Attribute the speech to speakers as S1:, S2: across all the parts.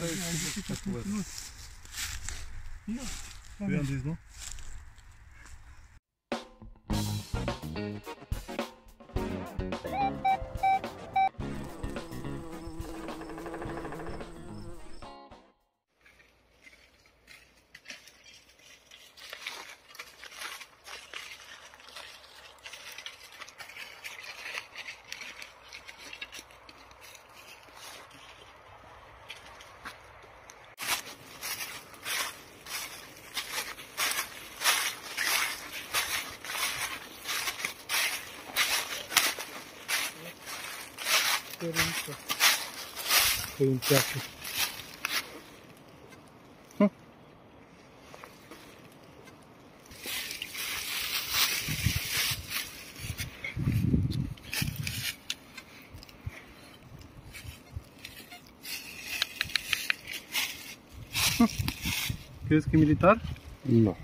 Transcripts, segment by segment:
S1: Tu i-am zis, nu?
S2: Că îmi place.
S1: Crezi că e militar?
S2: Nu.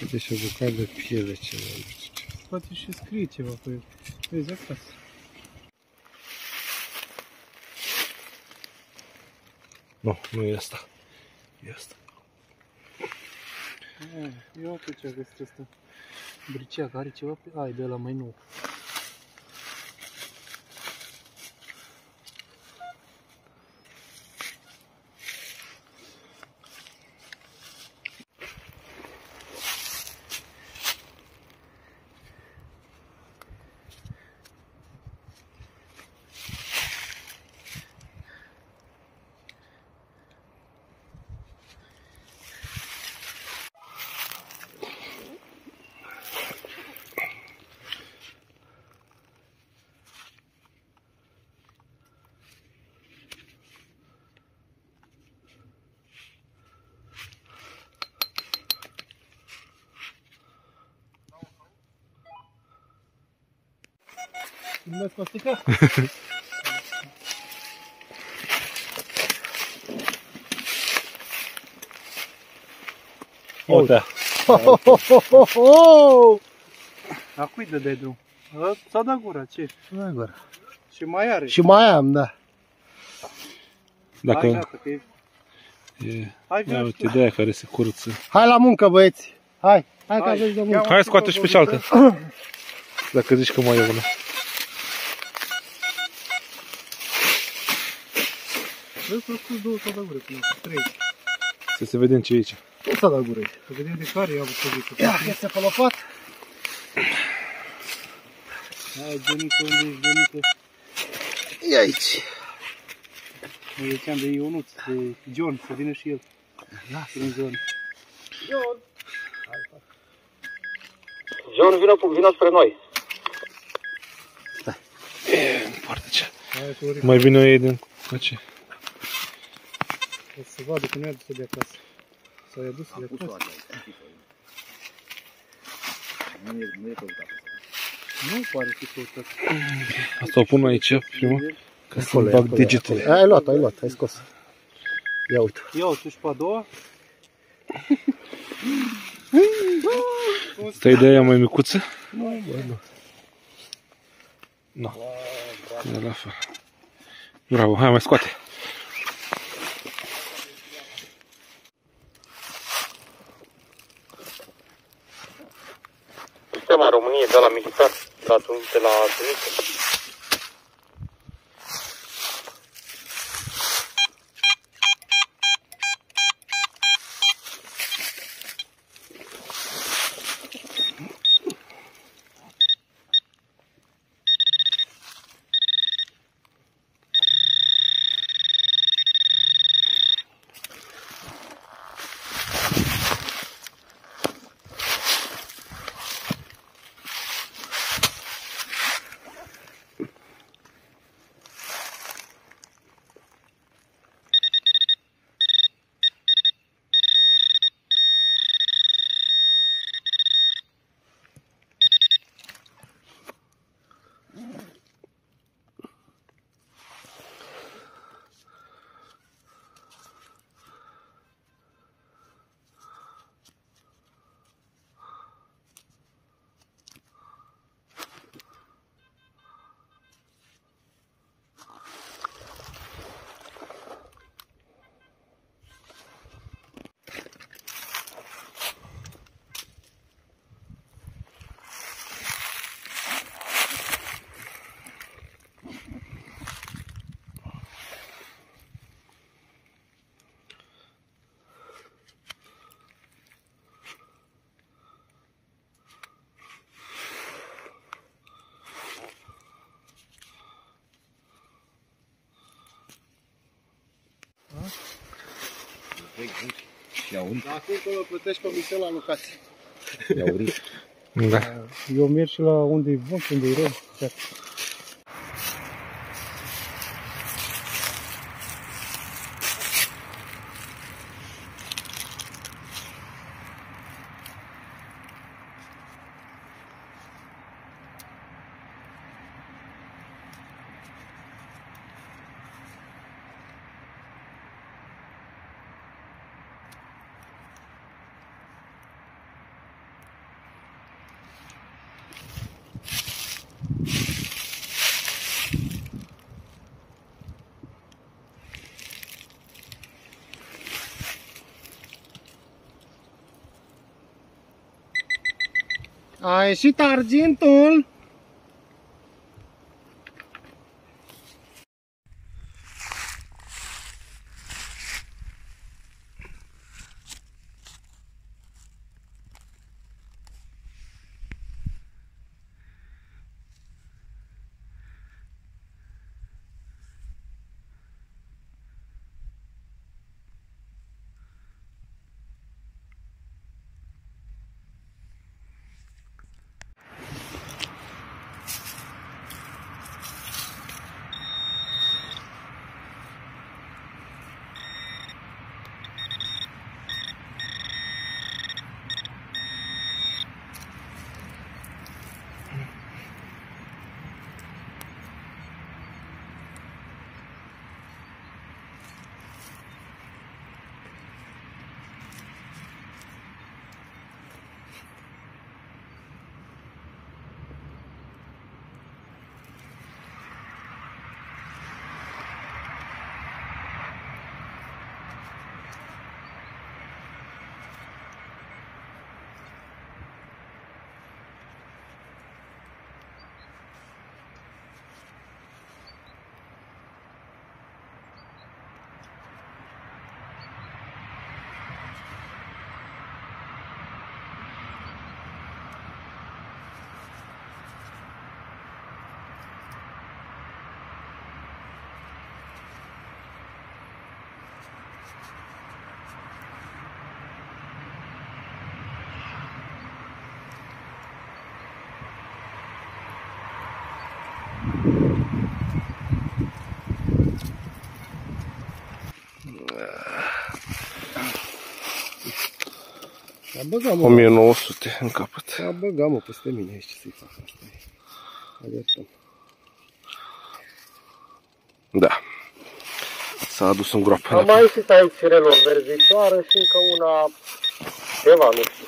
S2: Uite și o bucată de piele ceva. Nu știu ce.
S1: Poate și scrie ceva pe el. Vezi acasă.
S2: Nu, nu e asta. E asta.
S1: Ia uite ce a găsit ăsta. Briceac, are ceva pe... Ai, de la mai nou. Filmezi Costică?
S2: Uite.
S1: A cui dădeai drum? A, S-a dat gura, ce?
S2: Hai, gura.
S1: Și mai are.
S2: Și mai am, da.
S1: Hai,
S2: Dacă
S1: gata, că e...
S2: e...
S1: Hai,
S2: Ia
S1: vino
S2: uite de aia care se curăță. Hai la muncă, băieți. Hai, hai că
S1: Hai.
S2: aveți de
S1: Ia
S2: muncă. Hai scoate și pe cealaltă. Dacă zici că mai e una.
S1: Vezi că spus două s-a dat gură până acum, trei.
S2: Să se vedem ce e aici.
S1: Nu s-a dat gură. Să vedem de care i-au avut
S2: Ia, este pe lofat.
S1: Hai, Bunică, unde ești, Bunică?
S2: E aici.
S1: Mă ziceam de Ionuț, de John, să vină și el.
S2: Lasă.
S1: Prin zonă.
S3: John, vină, vină spre noi.
S2: E, foarte ce.
S1: Hai, să ori,
S2: Mai bine o iei din... Ce?
S1: Să vadă că nu i-a dus de acasă. Sau i-a dus de acasă. Nu pare fi căutat.
S2: Asta o pun aici, prima. Ca să
S1: Acolo e,
S2: bag
S1: acolo e,
S2: degetele.
S1: acolo
S2: Ai luat, ai luat, ai scos. Ia uite.
S1: Ia o și pe a doua.
S2: Stai de aia mai micuță? Nu, bă, nu. Nu. E la fel. Bravo, hai mai scoate.
S3: Sistema României de la militar, de la, de la Tunisie.
S4: Dar acum că plătești comision la locație.
S2: Da.
S1: Eu merg și la unde e bun, unde e rău. Chiar.
S4: A ieșit argintul. Dar băgam mă,
S2: 1900 în capăt.
S4: dar băgam mă peste mine aici, ce să-i fac asta e. Alertăm.
S2: Da. S-a adus în groapă.
S3: Am mai ieșit aici relor verzitoară și încă una ceva, nu știu.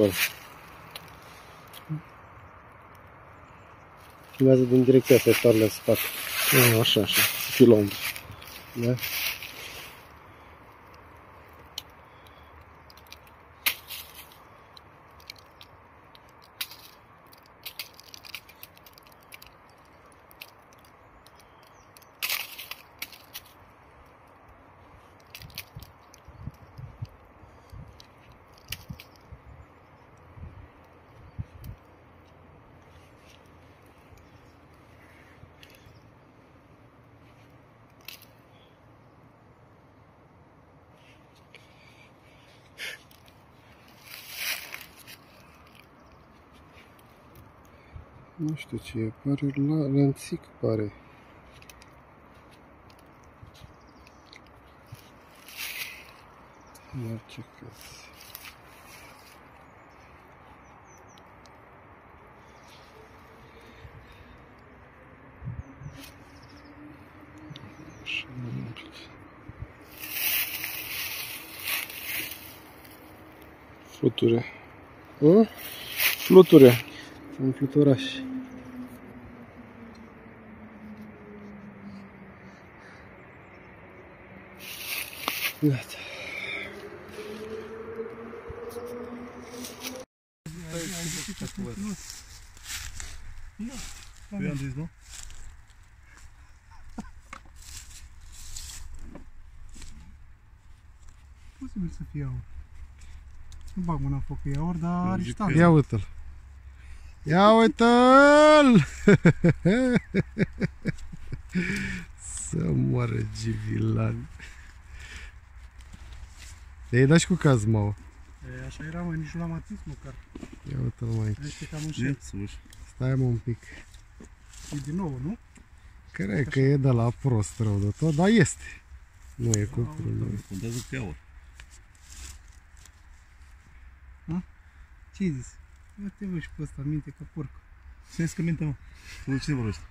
S2: Sol.
S4: Filmează din direcția asta, toarele în spate.
S2: A, Așa, așa. Să fii la umbră.
S4: Da? Nu știu ce e, pare la lănțic, pare. Ia ce căți. Așa, un pic.
S2: Fluture.
S4: Hă?
S2: Fluture.
S4: Un fluturaș. Gata.
S1: Am zis, nu? Posibil să fie aur. Nu bag mâna în foc cu aur, dar are ștangă.
S4: Ia uite-l. Ia uite-l! Să moară Givilan. Te-ai dat și cu cazmaua.
S1: E, așa era, mă, nici nu l-am atins măcar.
S4: Ia uite-l mai aici.
S1: Este cam înșel.
S4: Stai mă un pic.
S1: E din nou, nu?
S4: Cred că e de la prost rău de tot, dar este. Nu e cupru, nu e.
S5: Contează pe aur.
S1: Ce ai zis? Ia te văd și pe ăsta, minte ca porc.
S5: Ce că minte, mă? Tu de cine vorbești?